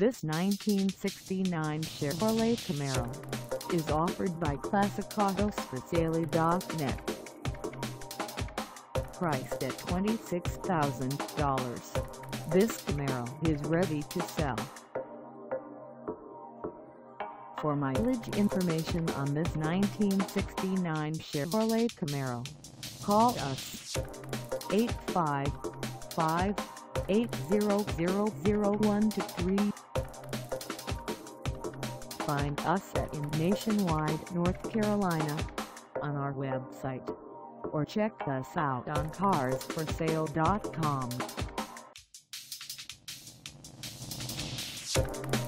This 1969 Chevrolet Camaro is offered by ClassicAutosForSale.net. Priced at $26,000, this Camaro is ready to sell. For mileage information on this 1969 Chevrolet Camaro, call us 855-800-0123. Find us at in Nationwide, North Carolina on our website or check us out on carsforsale.com.